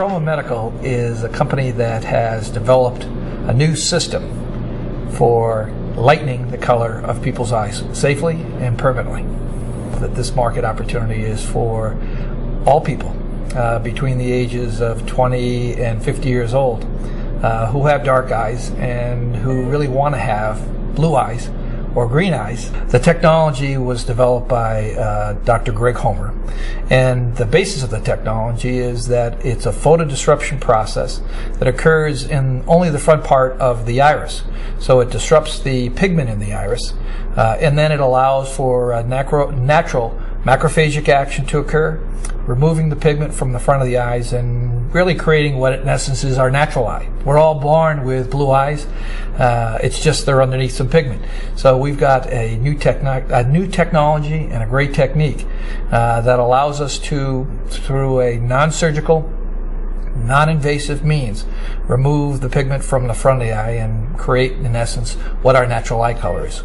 Stroma Medical is a company that has developed a new system for lightening the color of people's eyes safely and permanently. That this market opportunity is for all people uh, between the ages of 20 and 50 years old uh, who have dark eyes and who really want to have blue eyes or green eyes. The technology was developed by uh, Dr. Gregg Homer. And the basis of the technology is that it's a photodisruption process that occurs in only the front part of the iris. So it disrupts the pigment in the iris, uh, and then it allows for natural, natural macrophagic action to occur, removing the pigment from the front of the eyes and really creating what in essence is our natural eye. We're all born with blue eyes. Uh, it's just they're underneath some pigment. So we've got a new, techni- a new technology and a great technique uh, that allows us to, through a non-surgical non-invasive means remove the pigment from the front of the eye and create in essence what our natural eye color is.